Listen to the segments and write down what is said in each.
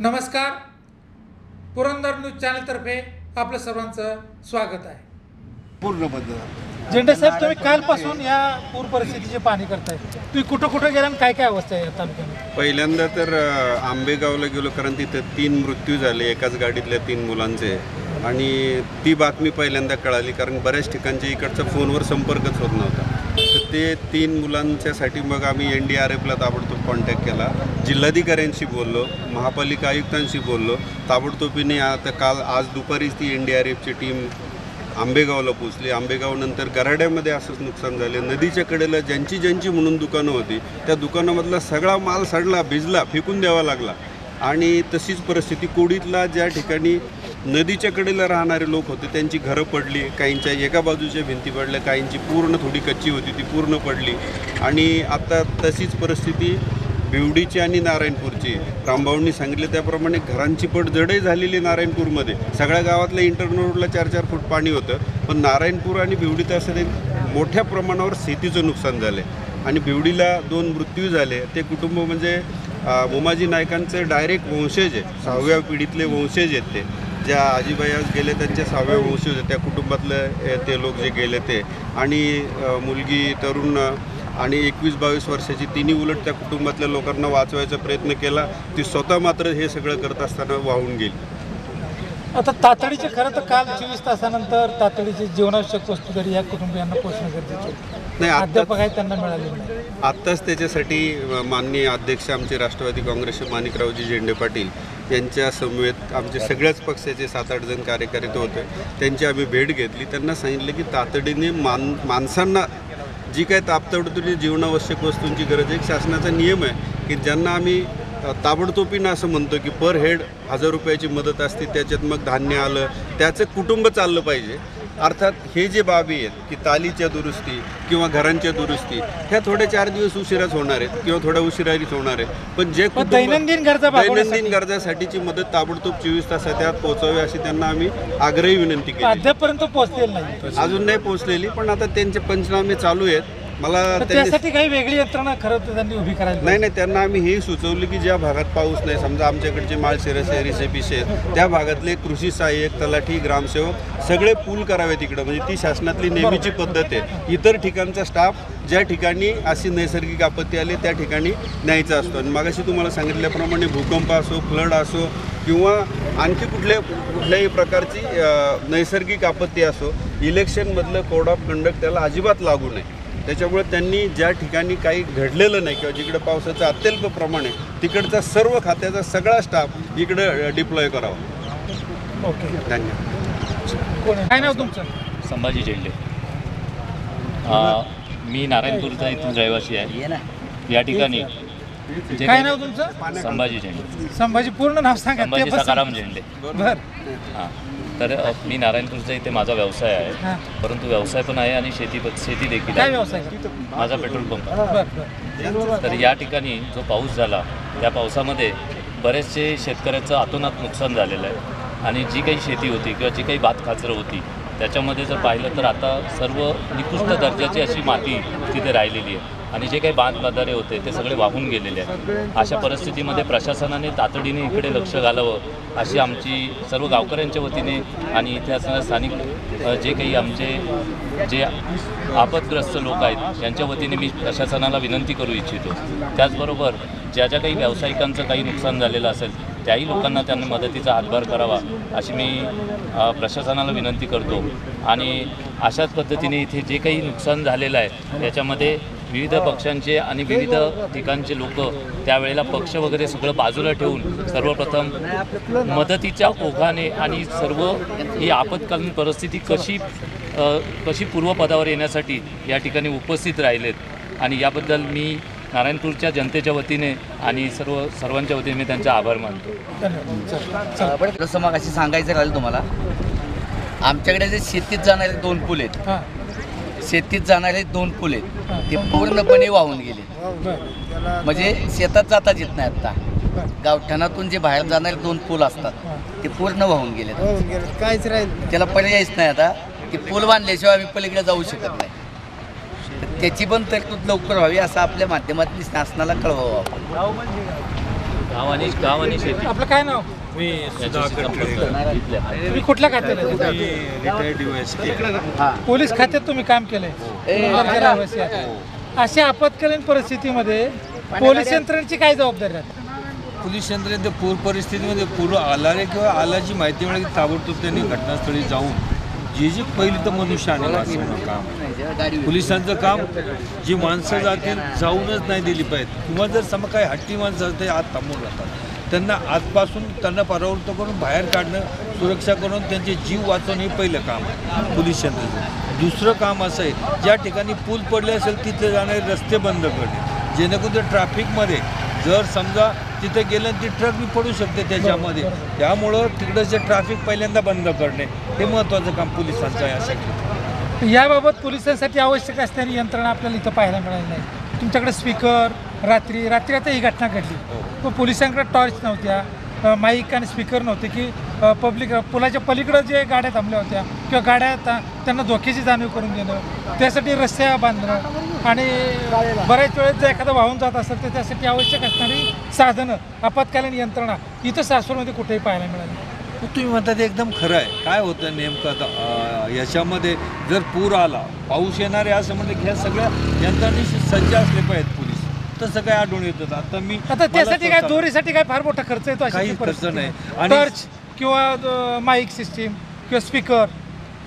नमस्कार. पुरंदर न्यूज चॅनलतर्फे आपलं सर्वांचं स्वागत आहे. पूर्ण बदल झेंडे साहेब तुम्ही कालपासून या पूर परिस्थितीची पाहणी करताय. तुम्ही कुठं कुठं गेला आणि काय काय अवस्था आहे या तालुक्यामध्ये? पहिल्यांदा तर अ, आंबेगावला गेलो कारण तिथं तीन मृत्यू झाले एकाच गाडीतल्या तीन मुलांचे. आणि ती बातमी पहिल्यांदा कळाली कारण बऱ्याच ठिकाणच्या इकडचा फोनवर संपर्कच होत नव्हता. ते तीन मुलांच्यासाठी मग आम्ही एन डी आर एफला ताबडतोब कॉन्टॅक्ट केला. जिल्हाधिकाऱ्यांशी बोललो महापालिका आयुक्तांशी बोललो. ताबडतोबीने आता काल आज दुपारीच ती एन डी आर एफची टीम आंबेगावला पोचली आंबेगावनंतर गराड्यामध्ये असंच नुकसान झाले. नदीच्या कडेला ज्यांची ज्यांची म्हणून दुकानं होती त्या दुकानामधला सगळा माल सडला भिजला फेकून द्यावा लागला. आणि तशीच परिस्थिती कोडीतला ज्या ठिकाणी नदीच्या कडेला राहणारे लोक होते त्यांची घरं पडली काहींच्या एका बाजूच्या भिंती पडल्या काहींची पूर्ण थोडी कच्ची होती ती पूर्ण पडली. आणि आता तशीच परिस्थिती बिवडीची आणि नारायणपूरची. रामभाऊंनी सांगितले त्याप्रमाणे घरांची पट जडही झालेली नारायणपूरमध्ये. सगळ्या गावातल्या इंटरनल रोडला चार चार फूट पाणी होतं पण नारायणपूर आणि भिवडीत असं मोठ्या प्रमाणावर शेतीचं नुकसान झालं आहे आणि बिवडीला दोन मृत्यू झाले. ते कुटुंब म्हणजे उमाजी नायकांचे डायरेक्ट वंशज आहे. सहाव्या पिढीतले वंशज आहेत ते. ज्या आजीबाई आज गेले त्यांचे सहाव्या वंशज आहेत त्या कुटुंबातले ते लोक जे गेले ते. आणि मुलगी तरुण आणि एकवीस बावीस वर्षाची तिन्ही उलट त्या कुटुंबातल्या लोकांना वाचवायचा प्रयत्न केला. ती स्वतः मात्र हे सगळं करत असताना वाहून गेली. आता तातडीचे खरं तर काल चोवीस तासानंतर तातडीचे जीवनावश्यक वस्तू तरी या कुटुंबियांना पोहोचणं गरजेचं होतं. नाही आता अद्याप काही त्यांना मिळाले नाही. आत्ताच त्याच्यासाठी माननीय अध्यक्ष आमचे राष्ट्रवादी काँग्रेसचे माणिकरावजी झेंडे पाटील यांच्या समवेत आमचे सगळ्याच पक्षाचे सात आठ जण कार्यकर्ते होते. त्यांची आम्ही भेट घेतली. त्यांना सांगितलं की तातडीने मान माणसांना जी काय ताबडतोबी जीवनावश्यक वस्तूंची गरज आहे एक शासनाचा नियम आहे की ज्यांना आम्ही ताबडतोबीनं असं म्हणतो की पर हेड हजार रुपयाची मदत असते त्याच्यात मग धान्य आलं त्याचं कुटुंब चाललं पाहिजे. अर्थात हे जे बाबी आहेत की तालीच्या दुरुस्ती किंवा घरांच्या दुरुस्ती ह्या थोड्या चार दिवस उशिराच होणार आहेत किंवा थोड्या उशिराच होणार आहेत. पण जे दैनंदिन गरजा दैनंदिन गरजासाठीची मदत ताबडतोब चोवीस तासात त्यात पोहोचावी अशी त्यांना आम्ही आग्रही विनंती केली. अद्यापर्यंत पोहोचलेलं नाही. अजून नाही पोहोचलेली पण आता त्यांचे पंचनामे चालू आहेत. मला त्यासाठी काही वेगळी यंत्रणा खरं तर त्यांनी उभी करायला नाही नाही त्यांना आम्ही हे सुचवलं की ज्या भागात पाऊस नाही समजा आमच्याकडचे माळशिरस आहे रिसेपिसे आहेत त्या भागातले कृषी सहाय्यक तलाठी ग्रामसेवक सगळे पूल करावे तिकडं म्हणजे ती शासनातली नेहमीची पद्धत आहे. इतर ठिकाणचा स्टाफ ज्या ठिकाणी अशी नैसर्गिक आपत्ती आली त्या ठिकाणी न्यायचा असतो. आणि मागाशी तुम्हाला सांगितल्याप्रमाणे भूकंप असो फ्लड असो किंवा आणखी कुठल्या कुठल्याही प्रकारची नैसर्गिक आपत्ती असो इलेक्शनमधलं कोड ऑफ कंडक्ट त्याला अजिबात लागू नये. त्याच्यामुळे त्यांनी ज्या ठिकाणी काही घडलेलं नाही किंवा जिकडे पावसाचं अत्यल्प प्रमाण आहे तिकडचा सर्व खात्याचा सगळा स्टाफ इकडं डिप्लॉय करावा. ओके. धन्यवाद? काय नाव तुमचं? संभाजी झेंडे अ, मी नारायणपूरचा इथून रहिवासी आहे. या ठिकाणी काय काही- नाव तुमचं? संभाजी झेंडे संभाजी पूर्ण नाव सांगा. ते संभाजी पण सकाराम झेंडे बर. हां. तर मी नारायणपूरचा इथे माझा व्यवसाय आहे. परंतु व्यवसाय पण आहे आणि शेती पण- शेती देखील आहे? माझा पेट्रोल पंप. तर या ठिकाणी जो पाऊस झाला त्या पावसामध्ये बरेचसे शेतकऱ्याचं अतोनात नुकसान झालेलं आहे. आणि जी काही शेती होती किंवा जी काही भातखाचरं होती त्याच्यामध्ये जर पाहिलं तर आता सर्व निकृष्ट दर्जाची अशी माती तिथे राहिलेली आहे. आणि जे काही बांधबांधारे होते ते सगळे वाहून गेलेले आहेत. अशा परिस्थितीमध्ये प्रशासनाने तातडीने इकडे लक्ष घालावं अशी आमची सर्व गावकऱ्यांच्या वतीने आणि इथे असणाऱ्या स्थानिक जे काही आमचे जे आपदग्रस्त लोक आहेत यांच्या वतीने मी प्रशासनाला विनंती करू इच्छितो. त्याचबरोबर ज्या ज्या काही व्यावसायिकांचं काही नुकसान झालेलं असेल त्याही लोकांना त्यांनी मदतीचा हातभार करावा अशी मी प्रशासनाला विनंती करतो. आणि अशाच पद्धतीने इथे जे काही नुकसान झालेलं आहे त्याच्यामध्ये विविध पक्षांचे आणि विविध ठिकाणचे लोक त्यावेळेला पक्ष वगैरे सगळं बाजूला ठेवून सर्वप्रथम मदतीच्या ओघाने आणि सर्व ही आपत्कालीन परिस्थिती कशी कशी पूर्वपदावर येण्यासाठी या ठिकाणी उपस्थित राहिलेत. आणि याबद्दल मी नारायणपूरच्या जनतेच्या वतीने आणि सर्व सर्वांच्या वतीने मी त्यांचे आभार मानतो. मग अशी सांगायचं राहिलं तुम्हाला? आमच्याकडे जे शेतीत जाणारे दोन पूल आहेत शेतीत जाणारे दोन पूल आहेत. ते पूर्णपणे वाहून गेले. म्हणजे शेतात जाताच येत नाही आता. गावठाणातून जे बाहेर जाणारे दोन पूल असतात ते पूर्ण वाहून गेले काहीच राहील त्याला पर्यायच नाही आता. ते पूल बांधल्याशिवाय आम्ही पलीकडे जाऊ शकत नाही. तर त्याची पण तरतूद लवकर व्हावी असं आपल्या माध्यमातून शासनाला कळवावं. आपण गाव आणि गाव आणि शेती. आपलं काय नाव? मी याच्याशी संपर्क तुम्ही कुठल्या खात्यात आहे? पोलीस खात्यात तुम्ही काम केलंय. रहिवासी आहात. अशा आपत्कालीन परिस्थितीमध्ये पोलीस यंत्रणेची काय जबाबदारी राहते? पोलीस यंत्रणेत पूर परिस्थितीमध्ये पूर आला रे किंवा आलाची माहिती मिळाली की ताबडतोब त्यांनी घटनास्थळी जाऊन जे जे पहिली तर मनुष्य आणि काम पोलिसांचं काम जी माणसं जातील जाऊनच नाही दिली पाहिजेत किंवा जर सम काही हट्टी माणसं असते आत थांबून राहतात. त्यांना आजपासून त्यांना परावृत्त करून बाहेर काढणं सुरक्षा करून त्यांचे जीव वाचवणं हे पहिलं काम आहे. पोलीस यंत्रणेचं. दुसरं काम असं आहे ज्या ठिकाणी पूल पडले असेल तिथे जाणारे रस्ते बंद करणे. जेणेकरून ते ट्रॅफिकमध्ये जर समजा तिथे गेलं ती ट्रक बी पडू शकते त्याच्यामध्ये. त्यामुळं तिकडचं ट्रॅफिक पहिल्यांदा बंद करणे हे महत्त्वाचं काम पोलिसांचं आहे यासाठी याबाबत पोलिसांसाठी आवश्यक असणारी यंत्रणा आपल्याला इथं पाहायला मिळाली नाही. तुमच्याकडे स्पीकर रात्री रात्री आता ही घटना घडली. मग पोलिसांकडे टॉर्च नव्हत्या माईक आणि स्पीकर नव्हते की पब्लिक पुलाच्या पलीकडं जे गाड्या थांबल्या होत्या किंवा गाड्या त्यांना धोक्याची जाणीव करून देणं त्यासाठी रस्त्या बांधणं आणि बऱ्याच वेळेस जर एखादं वाहून जात असेल तर त्यासाठी आवश्यक असणारी साधनं आपत्कालीन यंत्रणा इथं सासवडमध्ये कुठेही पाहायला मिळाली तुम्ही म्हणता ते एकदम खरं आहे. काय होतं नेमकं आता? याच्यामध्ये जर पूर आला पाऊस येणार आहे असं म्हणलं की ह्या सगळ्या यंत्रणांनी सज्ज असले पाहिजेत पोलीस. तसं काय आढळून येतं आता मी आता त्यासाठी काय दोरीसाठी काय फार मोठा खर्च येतो काही खर्च. नाही. आणि- टॉर्च किंवा माईक सिस्टीम किंवा स्पीकर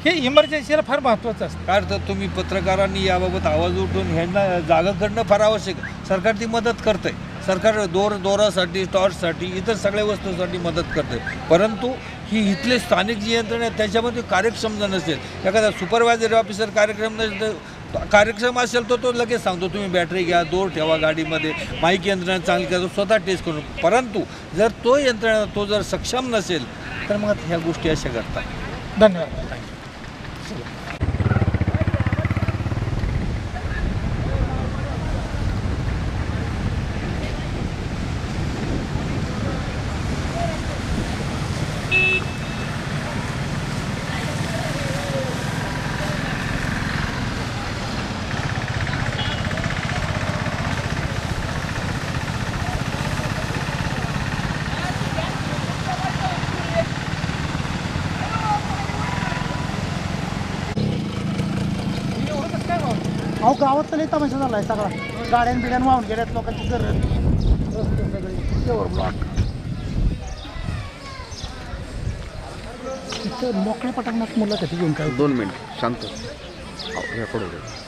हे इमर्जन्सीला फार महत्त्वाचं असतं. काय तर तुम्ही पत्रकारांनी याबाबत आवाज उठवून ह्यांना जागा करणं फार आवश्यक आहे. सरकार ती मदत करतंय. सरकार दोर दोरासाठी टॉर्चसाठी इतर सगळ्या वस्तूंसाठी मदत करते. परंतु ही इथले स्थानिक जी यंत्रणा आहे त्याच्यामध्ये कार्यक्षम जर नसेल. एखादा सुपरवायझर ऑफिसर कार्यक्रम नसेल तर कार्यक्षम असेल तर तो लगेच सांगतो तुम्ही बॅटरी घ्या दोर ठेवा गाडीमध्ये माईक यंत्रणा चांगली करा स्वतः टेस्ट करून. परंतु जर तो यंत्रणा तो जर सक्षम नसेल तर मग ह्या गोष्टी अशा घडतात. धन्यवाद. गावात तर लई तमाशा झाला आहे सगळा. गाड्यान बिड्यान वाहून गेल्यात लोकांची घर रस्ते सगळे शेवर ब्लॉक तिथं मोकळ्या पटांगणात मुलं कधी घेऊन काय? दोन मिनिट शांत. रेकॉर्ड होईल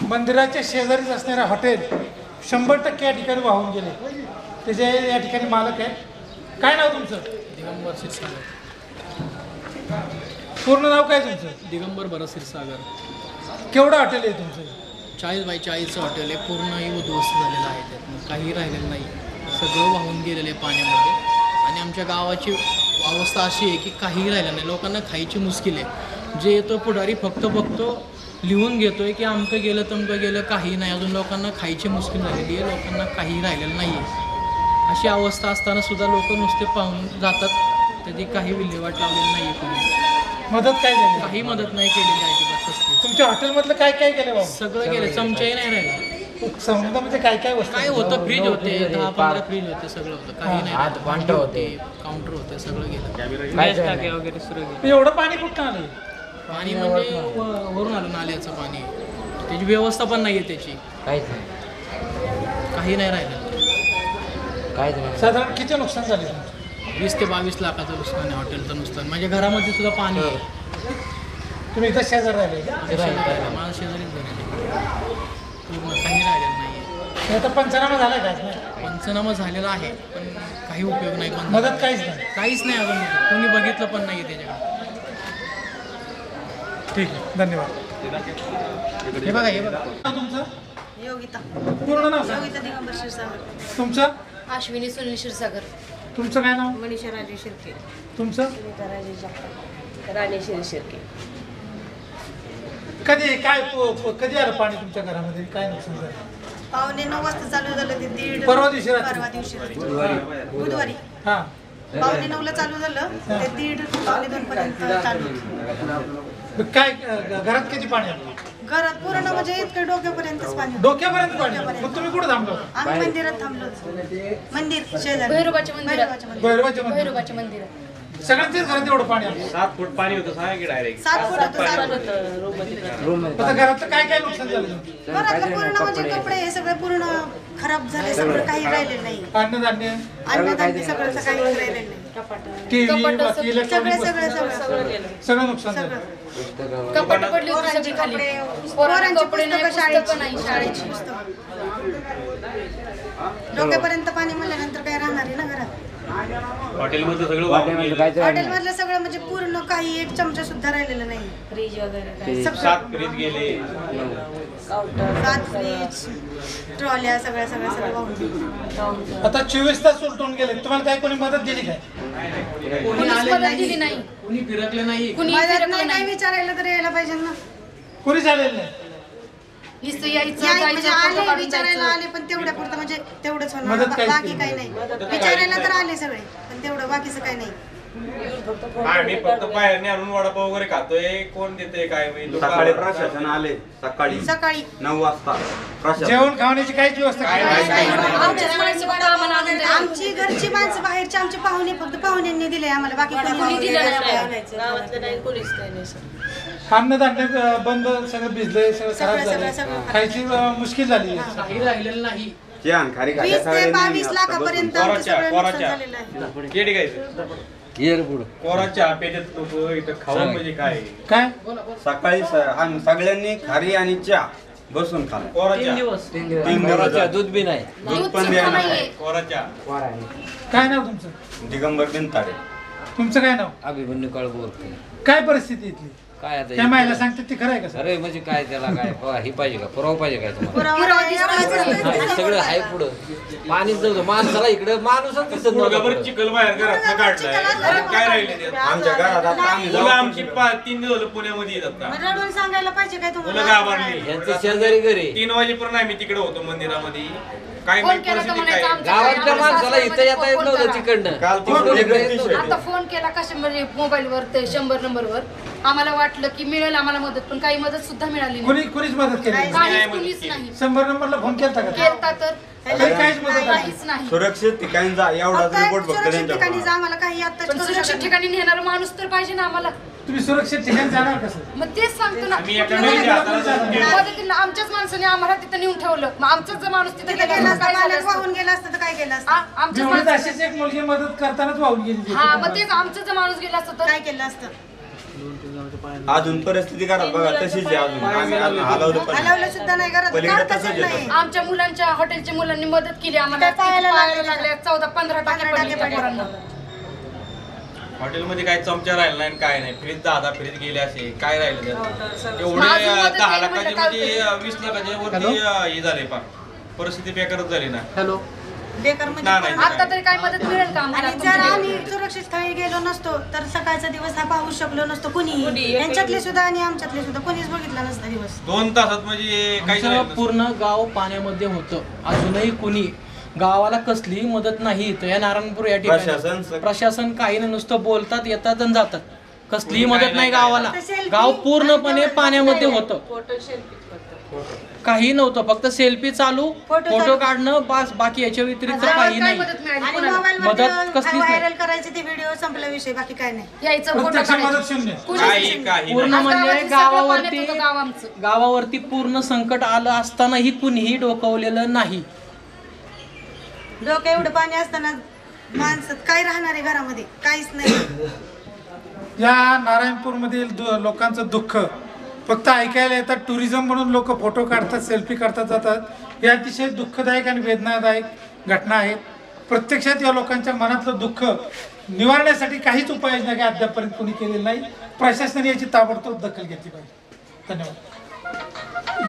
मंदिराच्या शेजारीच असणारे हॉटेल शंभर टक्के या ठिकाणी वाहून गेले. त्याचे या ठिकाणी मालक आहेत. काय नाव तुमचं? दिगंबर क्षीरसागर. पूर्ण नाव काय तुमचं? दिगंबर भरत क्षीरसागर केवढं हॉटेल आहे तुमचं? चाळीस बाय चाळीसचं हॉटेल आहे. पूर्णही उद्ध्वस्त झालेलं आहे त्यातनं काही राहिलेलं नाही. सगळं वाहून गेलेलं आहे पाण्यामध्ये. आणि आमच्या गावाची अवस्था अशी आहे की काही राहिलं नाही. लोकांना खायची मुश्किल आहे. जे येतो पुढारी फक्त बघतो लिहून घेतोय की अमकं गेलं तमकं गेलं काही नाही. अजून लोकांना खायची मुश्किल झालेली आहे. लोकांना काही राहिलेलं नाही आहे अशी अवस्था असताना सुद्धा लोक नुसते पाहून जातात. त्याची काही विल्हेवाट लावलेली नाही आहे कोणी. मदत काय झाली? काही मदत नाही केलेली अजिबात कसली. तुमच्या हॉटेलमधलं काय काय केलं सगळं गेलं चमचाही नाही राहिला. समुद्रामध्ये काय काय वस्तू काय होतं? फ्रीज होते. दहा पंधरा फ्रीज होते सगळं होतं. काही नाही भांड होते. काउंटर होते सगळं गेलं. एवढं पाणी कुठं आलं पाणी म्हणजे व- वरून आलं नाल्याचं पाणी. त्याची व्यवस्था पण नाही आहे त्याची. काहीच नाही. काही नाही राहिलं. काहीच नाही. साधारण किती नुकसान झाले तुमचं? वीस ते बावीस लाखाचं नुकसान आहे हॉटेलचं नुकसान. माझ्या घरामध्ये सुद्धा पाणी आहे. तुम्ही इथं शेजार राहिले का? शेजारी- माझ्या शेजारीच घर आहे. पूर्ण काही राहिलेलं नाही हे आता पंचनामा झाला का? पंचनामा झालेला आहे पण काही उपयोग नाही. पण मदत काहीच नाही. काहीच नाही अजून. कोणी बघितलं पण नाही त्याच्याकडे. ठीक आहे धन्यवाद. हे बघा हे बघा. तुमचं? योगिता. पूर्ण नाव सांगा. योगिता दिगंबर क्षीरसागर. तुमचं? अश्विनी सुनील क्षीरसागर. तुमचं काय नाव? मनीषा राजे शिर्के. तुमचं? जगताप. राणेश्वरी शिर्के. कधी काय प- प- कधी आलं पाणी तुमच्या घरामध्ये? काय नुकसान झालं? पावणे नऊ वाजता चालू झालं ते दीड परवा दिवशी रात्री? परवा दिवशी रात्री. बुधवारी. हां. पावणे नऊला चालू झालं ते दीड पावणे दोन पर्यंत चालू. होतं. काय घरात किती पाणी आलं? घरात पूर्ण म्हणजे इतकं डोक्यापर्यंतच पाणी होतं. डोक्यापर्यंत पाणी आलं. मग तुम्ही कुठं थांबलो आम्ही मंदिरात थांबलो होतो. मंदिर शेजारी. भैरोबाच्या मंदिरात. भैरोबाच्या मंदिरात. भैरोबाच्या सगळ्यांच्याच घरात एवढं पाणी आलं. सात फूट पाणी होतं सांगा की डायरेक्ट सात फूट होतं सात फूट. आता घरातलं काय काय नुकसान झालं? घरातलं पूर्ण म्हणजे कपडे हे सगळे पूर्ण खराब झाले सगळं काही राहिलेलं नाही. अन्नधान्य? अन्नधान्य सगळं काही राहिलेलं नाही. टीव्ही कपाटं बाकी सगळे इलेक्ट्रॉनिक सगळे सगळं सगळं नुकसान झालं. कपाट पडली होती पोरांचे सगळी खाली. पोरांची कपडे नाही पुस्तकं नाही शाळेची. डोक्यापर्यंत पाणी म्हणल्यानंतर काय राहणार आहे ना घरात? हॉटेलमध्ये सगळं वाहून गेलं. हॉटेल मधलं सगळं म्हणजे पूर्ण काही एक चमचा सुद्धा राहिलेलं नाही फ्रीज वगैरे सात फ्रीज गेले. सात फ्रीज ट्रॉल्या सगळ्या सगळ्या सगळं वाहून गेलं. आता चोवीस तास उलटून गेले. तुम्हाला काय कोणी मदत दिली काय? कोणी कोणीच आले मदत दिली नाही. कोणी फिरकले नाही. कुणी मदत फिरकलं नाही नाही. विचारायला तर यायला पाहिजे ना. कोणी झालेलं नाही. नुसतं यायचं म्हणजे जायचं, फोटो आले काढून विचारायला जायचं. आले पण तेवढ्या पुरतं म्हणजे तेवढंच होणार. मदत बा- काहीच बाकी केली काही नाही. विचारायला तर आले सगळे पण तेवढं बाकीचं काही नाही. आम्ही फक्त बाहेर आणून वडापाव वगैरे खातोय. कोण देते काय? माहीत. लोकं सकाळी प्रशासन आले. सकाळी सकाळी. नऊ वाजता प्रशासन. जेवण खावण्याची काहीच व्यवस्था काय- नाही. माणसं आम्हाला आणून. आमची घरची माणसं बाहेरचे आमचे पाहुणे फक्त पाहुण्यांनी दिले आम्हाला. बाकी कोणी दिलं नाही. अन्नधान्य बंद सगळं भिजले सगळं खराब सगळं- झाले सगळं-. खायची अ, मुश्किल झाली काही राहिलेलं नाही. छान खारी खारी वीस ते सगळ्यांनी बावीस आता लाखापर्यंत बसून- आमचं सगळं नुकसान कोराच्या. झालेलं आहे. केडी काय कोराच्या पेजेत लोक इथं खाऊन म्हणजे काय? काय? सकाळी स- आम्ही सगळ्यांनी खारी आणि चहा बसून खाल्ला. कोराच्या. तीन दिवस. दूध बी नाही. दूध दूध पण सुद्धा द्यायला नाहीये. कोराच्या. काय नाव तुमचं? दिगंबर बिनतारे तुमचं काय नाव? अभिमन्यू काळभोर काय परिस्थिती इथली? काय आता त्या महिला सांगतात ते खरं आहे का सर? अरे म्हणजे काय त्याला काय? प- हे पाहिजे का? पुरावा पाहिजे काय तुम्हाला? हा, हे सगळं आहे पुढं. पाणीच नव्हतं माणसाला इकडे माणूसच दिसत चिखल बाहेर घरात काढलाय काय राहिले ते? आमच्या घरात आता आम्ही मुलं जाऊ आमची पा- तीन दिवस झालं पुण्यामध्ये येतात मग रडून सांगायला पाहिजे काय मुलं तुम्हाला घाबरली यांचं शेजारी घरी. तीन वाजेपर्यंत आम्ही तिकडे होतो मंदिरामध्ये. काय फोन माहीत केला तर परिस्थिती म्हणायचं काय? आमच्या गावातल्या आम्हाला माणसाला इथं येता येत नव्हतं. तिकडनं. काल तिकडून येत नव्हतं. आता फोन केला कशा म्हणजे मोबाईलवर ते शंभर नंबरवर? आम्हाला वाटलं की मिळेल आम्हाला मदत पण काही मदत सुद्धा मिळाली नाही. कुणी कुणीच मदत केली नाही. काहीच कुणीच नाही. शंभर नंबरला फोन केलता का? केलता तर. तरी काहीच मदत नाही. काहीच नाही. सुरक्षित ठिकाणी जा एवढाच फक्त रिपोर्ट एक फक्त सुरक्षित ठिकाणी त्यांच्या जा आम्हाला काही आता पण सुरक्षित ठिकाणी नेणारा माणूस तर पाहिजे ना आम्हाला. तुम्ही सुरक्षित ठिकाणी जाणार कसं मग तेच सांगतो ना. मी एका मुलीच्या हाताला मदतीला- मदतीला आमच्याच माणसाने आम्हाला तिथं नेऊन ठेवलं. मग आमचाच जर माणूस तिथे तिथे गेला गेला असता काय झालं मालक असतं? वाहून गेला असतं तर काय केलं असतं? आ- आमच्याच जेवढीच माणसाने- अशीच एक मुलगी मदत करतानाच वाहून गेली हा मग तेच आमचं जर माणूस गेला असतं तर? काय केलं असतं? अजून परिस्थिती घरात बघा तशीच आहे अजून. आम्ही अजून हलवलं पण नाही. हलवलं सुद्धा नाही घरात. पलीकडे काढताच तसंच येत येतं. नाही. आमच्या मुलांच्या हॉटेलच्या मुलांनी मदत केली आम्हाला. काय पायाला किती पायाला लागलं? लागल्या? चौदा पंधरा टाके पंधरा पडले टाके त्या पडले. पोरांना. हॉटेलमध्ये काय चमचा राहिला नाही काय नाही. फ्रीज दहा दहा फ्रीज गेले असे. काय राहिले त्यात? अजून एवढे दहा केली लाखाचे म्हणजे म्हणजे वीस लाखाच्या वरती अं, हे झाले पा. परिस्थिती बेकारच झाली ना. हॅलो? बेकार म्हणजे नाही, नाही. आता तरी काय मदत मिळेल का आम्हाला? आणि जर आम्ही सुरक्षित काही गेलो नसतो तर सकाळचा दिवस हा पाहू शकलो नसतो कुणी. यांच्यातले सुद्धा आणि आमच्यातले सुद्धा. कोणीच बघितला नसता दिवस. दोन तासात म्हणजे काही आमचं पूर्ण गाव पाण्यामध्ये होतं. अजूनही कुणी गावाला कसलीही मदत नाही इथं. या नारायणपूर या प्रशासन ठिकाणी सग- प्रशासन काही नाही नुसतं बोलतात येतात आणि जातात. कसलीही कोणी मदत नाही नाही गावाला. गाव पूर्णपणे पाण्यामध्ये होतं. काही नव्हतं फक्त सेल्फी चालू फोटो फोटो चालू. काढणं बस बाकी याच्या व्यतिरिक्त गावात काही काय नाही मदत मिळाली आणि कोणाला? मोबाईल मदत कसलीच नाही. व्हायरल करायचे ते व्हिडिओ संपला विषय बाकी काय नाही यायचं फोटो प्रत्यक्ष काढायचे. मदत शून्य कुणीच काही नाही. काही पूर्ण आज म्हणजे सगळं गावावरती पाण्यात होतं गाव आमचं गावावरती पूर्ण संकट आलं असतानाही कुणीही डोकावलेलं नाही डोकं एवढं पाणी असताना माणसात काय राहणार आहे घरामध्ये काहीच नाही या नारायणपूरमधील दु- लोकांचं दुःख फक्त ऐकायला येतात. टुरिझम म्हणून लोक फोटो काढतात सेल्फी काढतात जातात. हे अतिशय दुःखदायक आणि वेदनादायक घटना आहेत प्रत्यक्षात या लोकांच्या मनातलं दुःख निवारण्यासाठी काहीच उपाययोजना काही अद्यापपर्यंत कोणी केलेली नाही. प्रशासनाने याची ताबडतोब दखल घेतली पाहिजे. धन्यवाद.